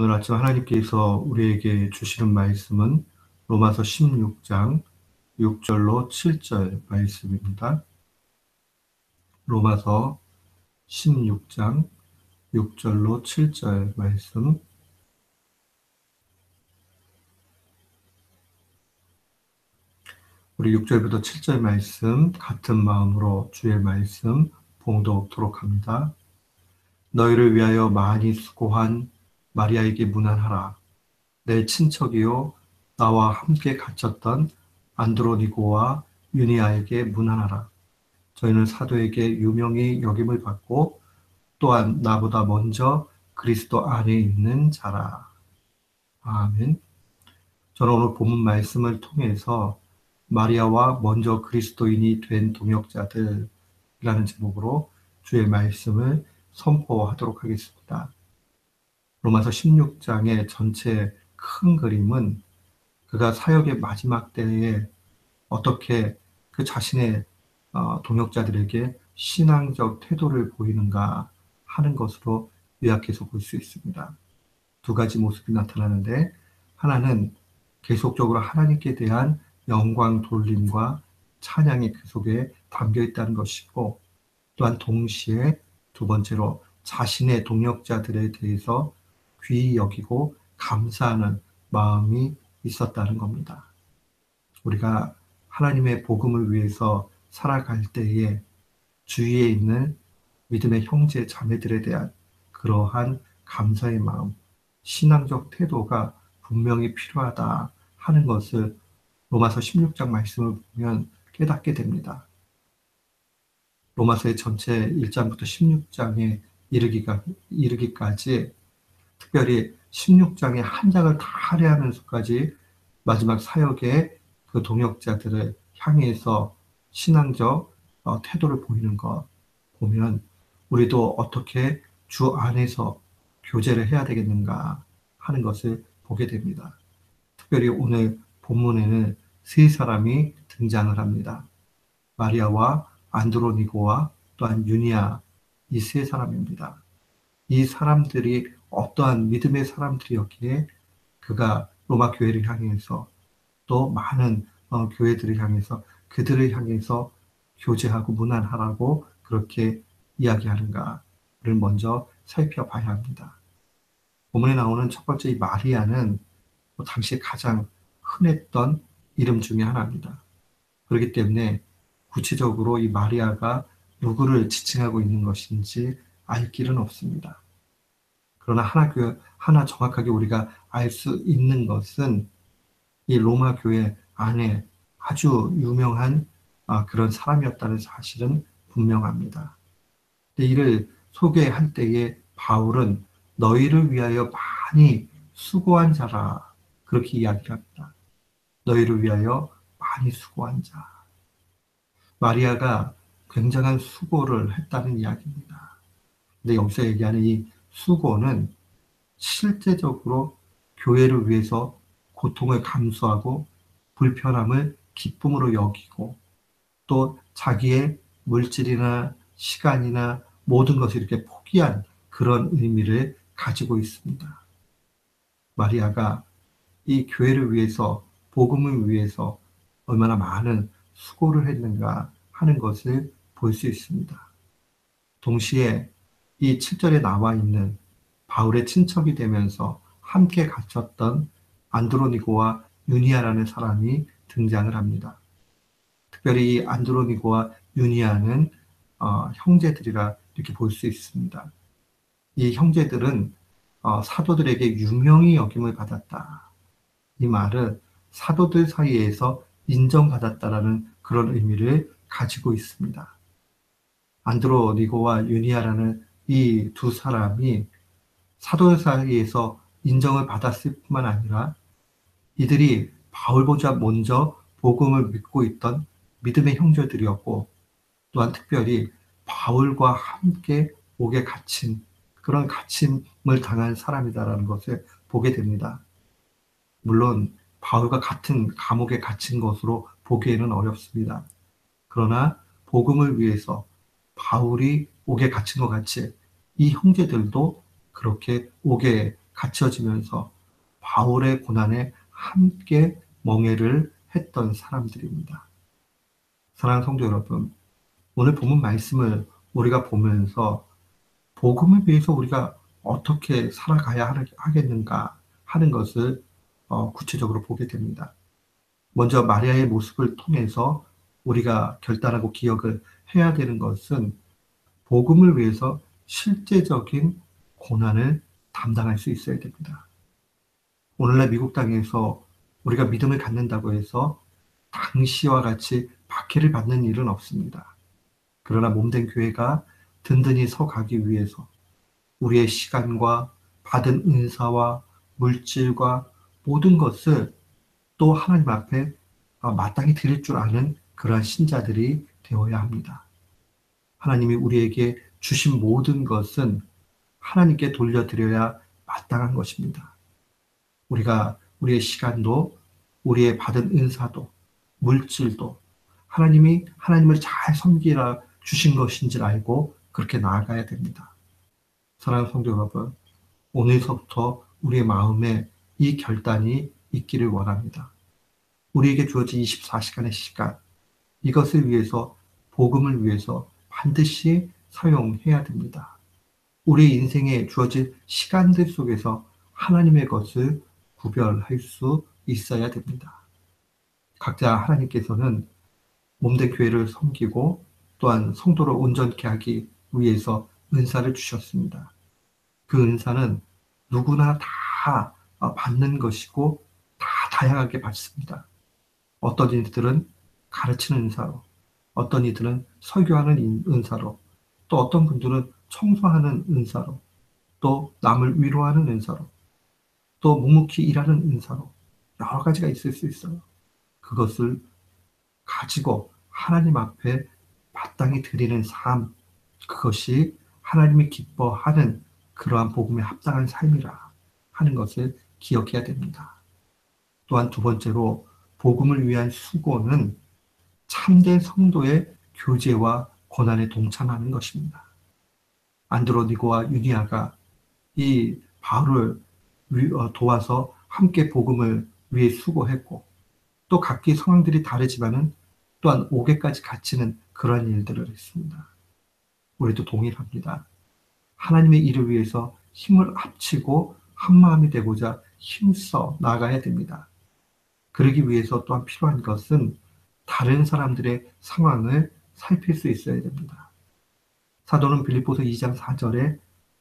오늘 아침 하나님께서 우리에게 주시는 말씀은 로마서 16장 6절로 7절 말씀입니다. 로마서 16장 6절로 7절 말씀 우리 6절부터 7절 말씀 같은 마음으로 주의 말씀 봉독토록 합니다. 너희를 위하여 많이 수고한 마리아에게 문안하라. 내 친척이요 나와 함께 갇혔던 안드로니고와 유니아에게 문안하라. 저희는 사도에게 유명히 여김을 받고 또한 나보다 먼저 그리스도 안에 있는 자라. 아멘. 저는 오늘 본문 말씀을 통해서 마리아와 먼저 그리스도인이 된 동역자들이라는 제목으로 주의 말씀을 선포하도록 하겠습니다. 로마서 16장의 전체 큰 그림은 그가 사역의 마지막 때에 어떻게 그 자신의 어, 동역자들에게 신앙적 태도를 보이는가 하는 것으로 요약해서 볼 수 있습니다. 두 가지 모습이 나타나는데 하나는 계속적으로 하나님께 대한 영광 돌림과 찬양이 그 속에 담겨 있다는 것이고 또한 동시에 두 번째로 자신의 동역자들에 대해서 귀히 여기고 감사하는 마음이 있었다는 겁니다. 우리가 하나님의 복음을 위해서 살아갈 때에 주위에 있는 믿음의 형제 자매들에 대한 그러한 감사의 마음, 신앙적 태도가 분명히 필요하다 하는 것을 로마서 16장 말씀을 보면 깨닫게 됩니다. 로마서의 전체 1장부터 16장에 이르기가, 이르기까지 특별히 16장의 한 장을 다 할애하면서까지 마지막 사역의 그 동역자들을 향해서 신앙적 어, 태도를 보이는 것 보면 우리도 어떻게 주 안에서 교제를 해야 되겠는가 하는 것을 보게 됩니다. 특별히 오늘 본문에는 세 사람이 등장을 합니다. 마리아와 안드로니고와 또한 유니아 이 세 사람입니다. 이 사람들이 어떠한 믿음의 사람들이었기에 그가 로마 교회를 향해서 또 많은 어, 교회들을 향해서 그들을 향해서 교제하고 문안하라고 그렇게 이야기하는가를 먼저 살펴봐야 합니다. 본문에 나오는 첫 번째 이 마리아는 뭐 당시에 가장 흔했던 이름 중에 하나입니다. 그렇기 때문에 구체적으로 이 마리아가 누구를 지칭하고 있는 것인지 알 길은 없습니다. 그러나 하나 교 하나 정확하게 우리가 알 수 있는 것은 이 로마 교회 안에 아주 유명한 아, 그런 사람이었다는 사실은 분명합니다. 이를 소개할 때에 바울은 너희를 위하여 많이 수고한 자라 그렇게 이야기를 합니다. 너희를 위하여 많이 수고한 자. 마리아가 굉장한 수고를 했다는 이야기입니다. 근데 여기서 얘기하는 이 수고는 실제적으로 교회를 위해서 고통을 감수하고 불편함을 기쁨으로 여기고 또 자기의 물질이나 시간이나 모든 것을 이렇게 포기한 그런 의미를 가지고 있습니다. 마리아가 이 교회를 위해서 복음을 위해서 얼마나 많은 수고를 했는가 하는 것을 볼 수 있습니다. 동시에 이 7절에 나와 있는 바울의 친척이 되면서 함께 갇혔던 안드로니고와 유니아라는 사람이 등장을 합니다. 특별히 이 안드로니고와 유니아는 어, 형제들이라 이렇게 볼 수 있습니다. 이 형제들은 어, 사도들에게 유명히 여김을 받았다. 이 말은 사도들 사이에서 인정받았다라는 그런 의미를 가지고 있습니다. 안드로니고와 유니아라는 이 두 사람이 사도들 사이에서 인정을 받았을 뿐만 아니라 이들이 바울보다 먼저 복음을 믿고 있던 믿음의 형제들이었고 또한 특별히 바울과 함께 옥에 갇힌 그런 갇힘을 당한 사람이다라는 것을 보게 됩니다. 물론 바울과 같은 감옥에 갇힌 것으로 보기에는 어렵습니다. 그러나 복음을 위해서 바울이 옥에 갇힌 것 같이 이 형제들도 그렇게 옥에 갇혀지면서 바울의 고난에 함께 멍해를 했던 사람들입니다. 사랑하는 성도 여러분, 오늘 본문 말씀을 우리가 보면서 복음을 위해서 우리가 어떻게 살아가야 하겠는가 하는 것을 어, 구체적으로 보게 됩니다. 먼저 마리아의 모습을 통해서 우리가 결단하고 기억을 해야 되는 것은 복음을 위해서 실제적인 고난을 담당할 수 있어야 됩니다. 오늘날 미국 땅에서 우리가 믿음을 갖는다고 해서 당시와 같이 박해를 받는 일은 없습니다. 그러나 몸된 교회가 든든히 서 가기 위해서 우리의 시간과 받은 은사와 물질과 모든 것을 또 하나님 앞에 마땅히 드릴 줄 아는 그러한 신자들이 되어야 합니다. 하나님이 우리에게 주신 모든 것은 하나님께 돌려드려야 마땅한 것입니다. 우리가 우리의 시간도 우리의 받은 은사도 물질도 하나님이 하나님을 잘 섬기라 주신 것인지 알고 그렇게 나아가야 됩니다. 사랑하는 성도 여러분, 오늘서부터 우리의 마음에 이 결단이 있기를 원합니다. 우리에게 주어진 24시간의 시간, 이것을 위해서, 복음을 위해서 반드시 사용해야 됩니다. 우리 인생에 주어진 시간들 속에서 하나님의 것을 구별할 수 있어야 됩니다. 각자 하나님께서는 몸된 교회를 섬기고 또한 성도를 온전케 하기 위해서 은사를 주셨습니다. 그 은사는 누구나 다 받는 것이고 다 다양하게 받습니다. 어떤 이들은 가르치는 은사로, 어떤 이들은 설교하는 은사로, 또 어떤 분들은 청소하는 은사로, 또 남을 위로하는 은사로, 또 묵묵히 일하는 은사로 여러 가지가 있을 수 있어요. 그것을 가지고 하나님 앞에 마땅히 드리는 삶, 그것이 하나님이 기뻐하는 그러한 복음에 합당한 삶이라 하는 것을 기억해야 됩니다. 또한 두 번째로 복음을 위한 수고는 참된 성도의 교제와 고난에 동참하는 것입니다. 안드로니고와 유니아가 이 바울을 어, 도와서 함께 복음을 위해 수고했고 또 각기 상황들이 다르지만은 또한 5개까지 갇히는 그러한 일들을 했습니다. 우리도 동일합니다. 하나님의 일을 위해서 힘을 합치고 한마음이 되고자 힘써 나가야 됩니다. 그러기 위해서 또한 필요한 것은 다른 사람들의 상황을 살필 수 있어야 됩니다. 사도는 빌립보서 2장 4절에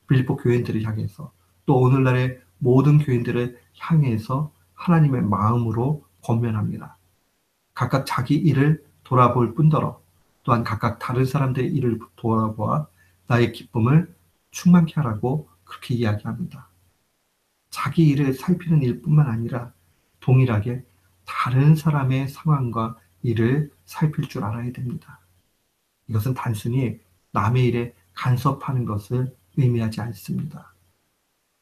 빌립보 교인들을 향해서 또 오늘날의 모든 교인들을 향해서 하나님의 마음으로 권면합니다. 각각 자기 일을 돌아볼 뿐더러 또한 각각 다른 사람들의 일을 돌아보아 나의 기쁨을 충만케 하라고 그렇게 이야기합니다. 자기 일을 살피는 일뿐만 아니라 동일하게 다른 사람의 상황과 일을 살필 줄 알아야 됩니다. 이것은 단순히 남의 일에 간섭하는 것을 의미하지 않습니다.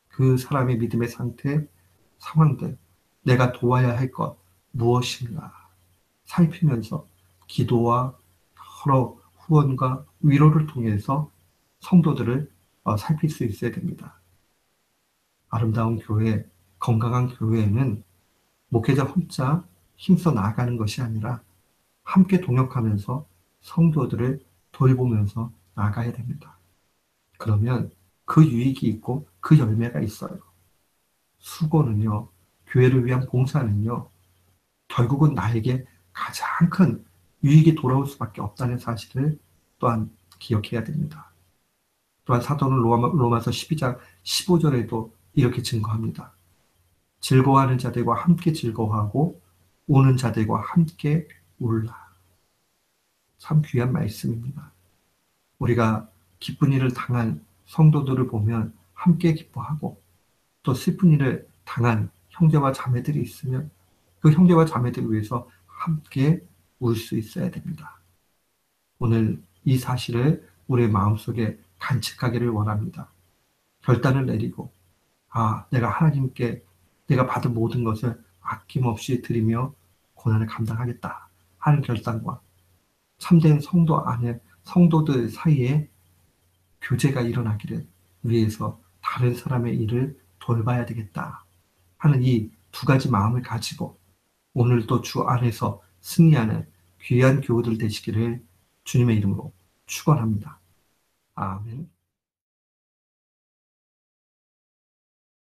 그 사람의 믿음의 상태, 상황들, 내가 도와야 할 것 무엇인가 살피면서 기도와 여러 후원과 위로를 통해서 성도들을 어, 살필 수 있어야 됩니다. 아름다운 교회, 건강한 교회에는 목회자 혼자 힘써 나아가는 것이 아니라 함께 동역하면서 성도들을 돌보면서 나가야 됩니다. 그러면 그 유익이 있고 그 열매가 있어요. 수고는요, 교회를 위한 봉사는요, 결국은 나에게 가장 큰 유익이 돌아올 수밖에 없다는 사실을 또한 기억해야 됩니다. 또한 사도는 로마, 서 12장 15절에도 이렇게 증거합니다. 즐거워하는 자들과 함께 즐거워하고 우는 자들과 함께 울라. 참 귀한 말씀입니다. 우리가 기쁜 일을 당한 성도들을 보면 함께 기뻐하고 또 슬픈 일을 당한 형제와 자매들이 있으면 그 형제와 자매들을 위해서 함께 울 수 있어야 됩니다. 오늘 이 사실을 우리의 마음속에 간직하기를 원합니다. 결단을 내리고 아 내가 하나님께 내가 받은 모든 것을 아낌없이 드리며 고난을 감당하겠다 하는 결단과 참된 성도 안에 성도들 사이에 교제가 일어나기를 위해서 다른 사람의 일을 돌봐야 되겠다 하는 이 두 가지 마음을 가지고 오늘도 주 안에서 승리하는 귀한 교우들 되시기를 주님의 이름으로 축원합니다. 아멘.